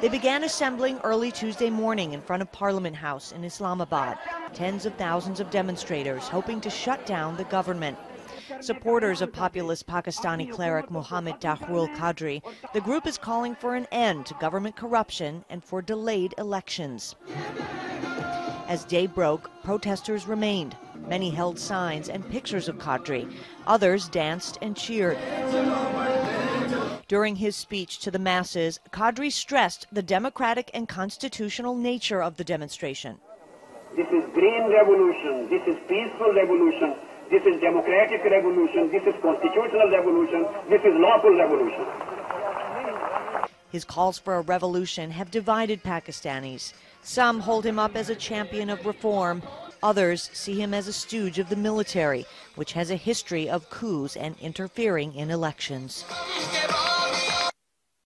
They began assembling early Tuesday morning in front of Parliament House in Islamabad. Tens of thousands of demonstrators hoping to shut down the government. Supporters of populist Pakistani cleric Muhammad Tahirul Qadri, the group is calling for an end to government corruption and for delayed elections. As day broke, protesters remained. Many held signs and pictures of Qadri. Others danced and cheered. During his speech to the masses, Qadri stressed the democratic and constitutional nature of the demonstration. This is green revolution. This is peaceful revolution. This is democratic revolution. This is constitutional revolution. This is lawful revolution. His calls for a revolution have divided Pakistanis. Some hold him up as a champion of reform. Others see him as a stooge of the military, which has a history of coups and interfering in elections.